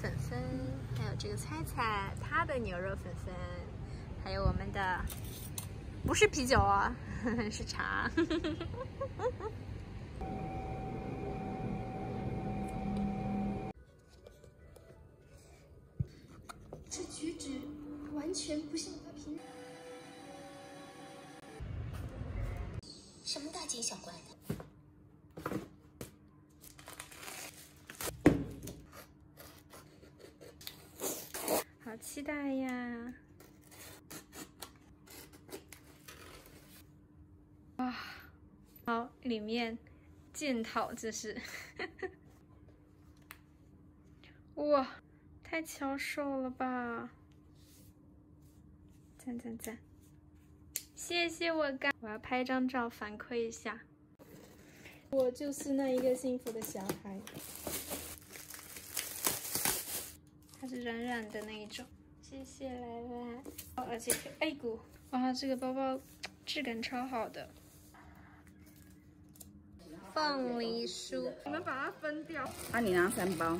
粉粉，还有这个菜菜，他的牛肉粉粉，还有我们的，不是啤酒啊，是茶。这举止完全不像他平。什么大惊小怪的？好期待呀！哇，好，里面检讨这是，哇，太抢手了吧！赞赞赞！谢谢我干，我要拍张照反馈一下。我就是那一个幸福的小孩。它是软软的那一种，谢谢来来，哦，而且可爱骨，哇，这个包包质感超好的。凤梨酥，你们把它分掉。啊，你拿三包。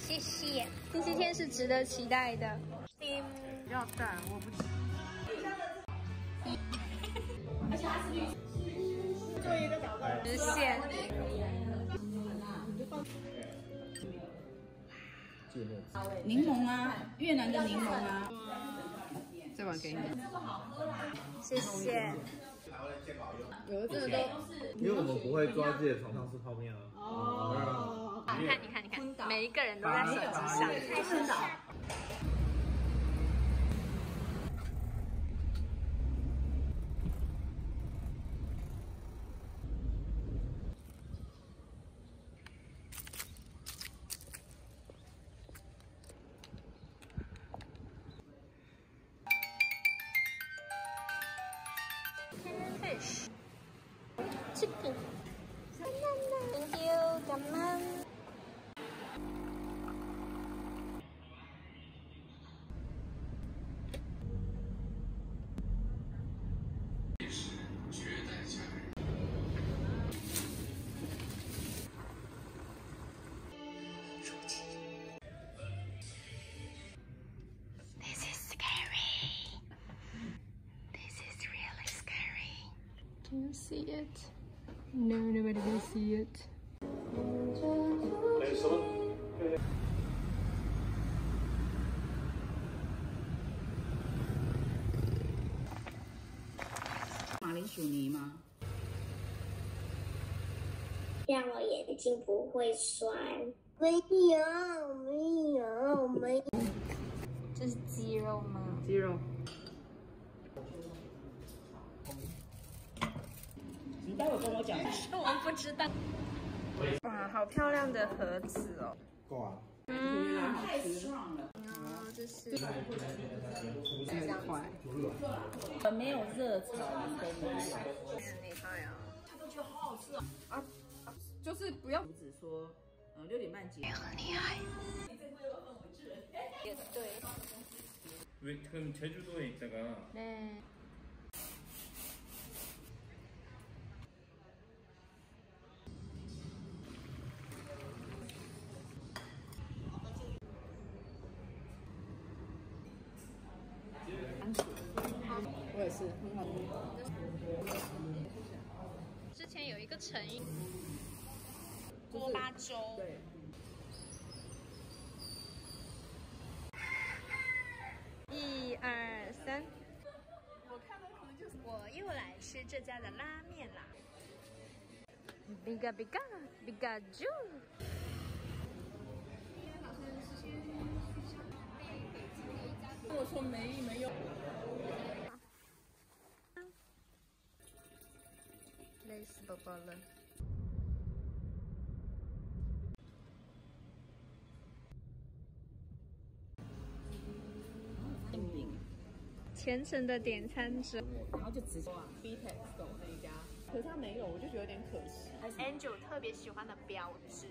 谢谢，星期天是值得期待的。要蛋，我不吃。而且它是绿。做一个祷告。实现。柠檬啊，越南的柠檬啊。这碗给你。谢谢。有的这个都，因为我们不会抓自己的床上吃泡面啊。哦。你看，你看，你看，每一个人都在手机上。开心的。fish. Chicken. Thank you. 감만. 조지. See it? No, nobody can see it. 马铃薯泥吗？让我眼睛不会酸。没有，没有，没有。这是鸡肉吗？鸡肉。你待会跟我讲。我不知道。哇，好漂亮的盒子哦。够啊。嗯，太爽了。哦，这是。这样快。我没有热炒，都没有。很厉害啊！他都觉得好好吃啊啊！就是不要只说，呃，六点半结。很厉害。也对。 왜 그럼 제주도에 있다가 네. 之前有一个成语，锅巴粥。对。一二三，我看到可能就是我又来吃这家的拉面啦。Biga biga biga ju。如果说说没没有。累死宝宝了。煎饼，虔诚的点餐者然后就直接啊 b t e x 走那一家，可是他没有，我就觉得有点可惜。，Angel 特别喜欢的标志。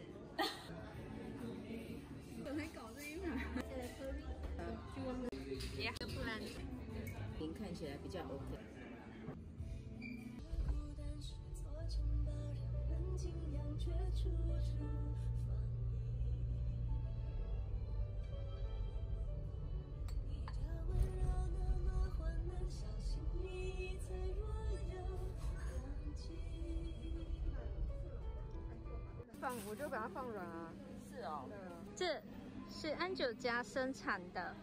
怎么搞这一盘？也不然您看起来比较 OK。放我就把它放软啊。是哦。这是安久家生产的。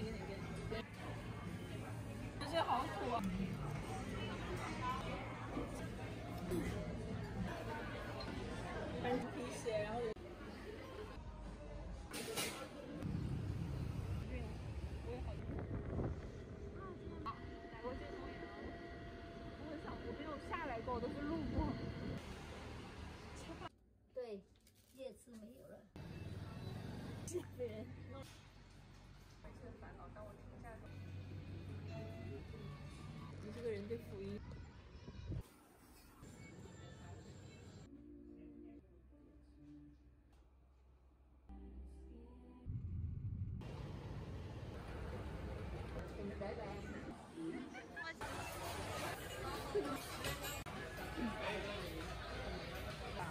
我给你，给你，给你。这些好土啊！你这个人对福音。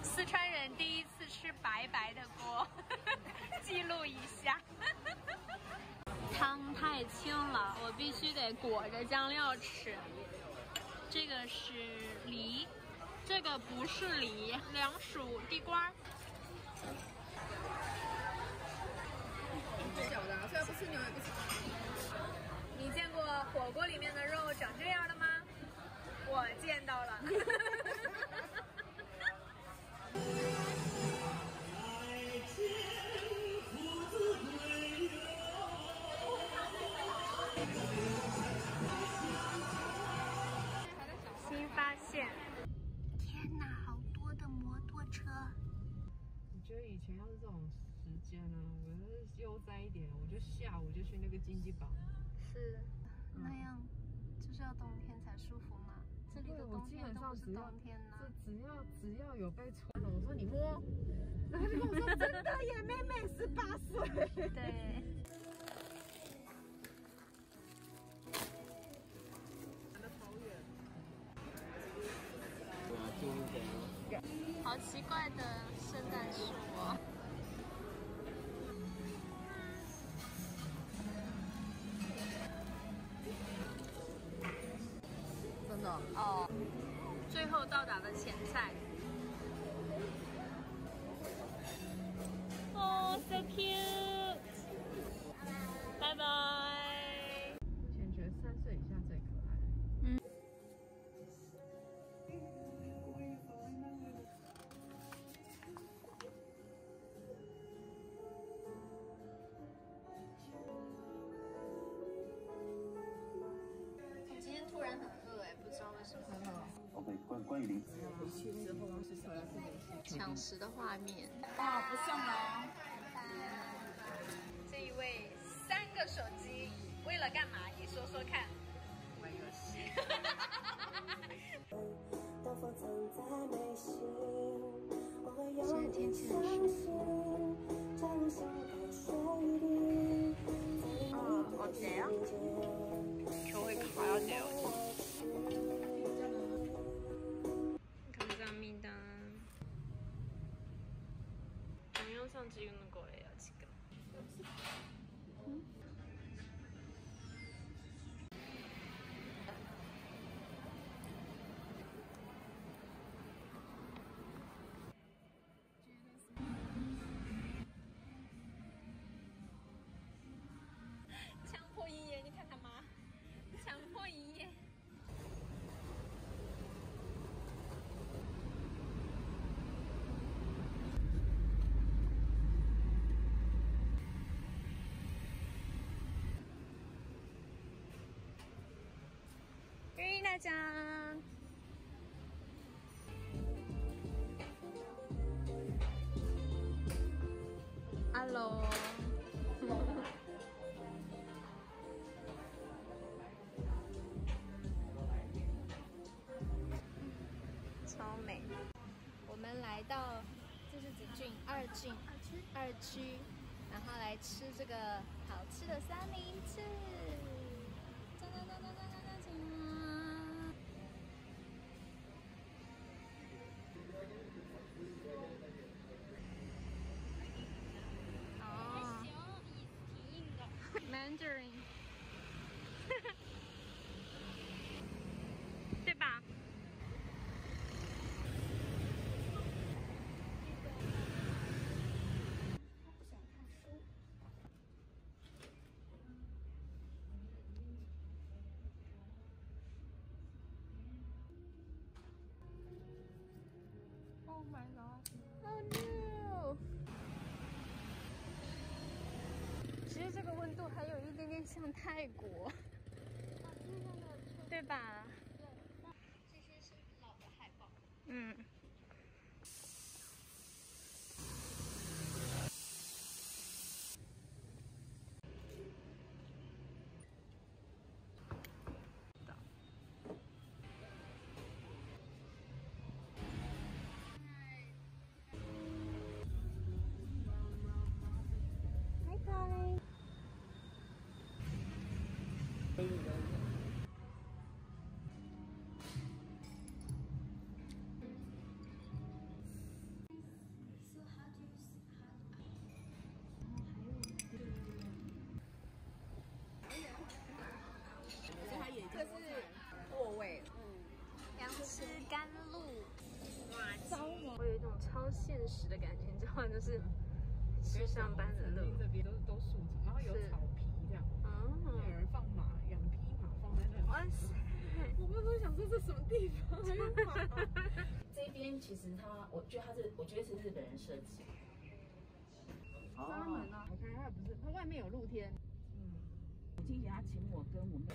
四川人第一次吃白白的锅，记录一下。汤太清了，我必须得裹着酱料吃。这个是梨，这个不是梨，凉薯、地瓜。最小的、啊，虽然不吃牛也不吃。你见过火锅里面的肉长这样的吗？我见到了。上只要只要只要有被穿了，我说你摸，然后就跟我说真的耶，妹妹十八岁。对，好奇怪的圣诞树哦。真的，哦，最后到达的前菜。哦 Oh, so cute！拜拜。我感觉三岁以下最可爱。嗯。我今天突然很饿哎，不知道为什么。段关关于林。抢食的画面。啊，不送了。这一位三个手机，为了干嘛？你说说看。玩游戏。现在天气很舒服。家。Hello 超美。我们来到这是紫郡二郡二区然后来吃这个好吃的三明治。像泰国，对吧？就是去上班的路。这边都都树丛，然后有草皮这样，哦，有人放马，两匹马放在那里。哇塞！我们都想说这什么地方还有马？这边其实它，我觉得它是，我觉得是日本人设计。啊，我看它不是，它外面有露天。母亲节他请我跟我们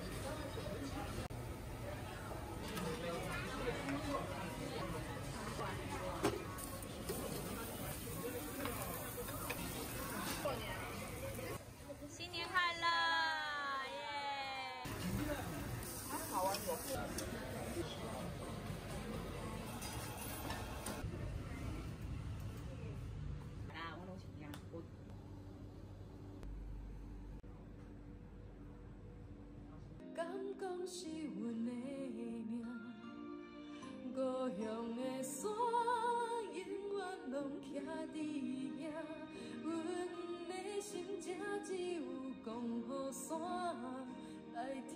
是阮的命，故乡的山永远拢徛伫遐，阮的心才只有讲予山来听。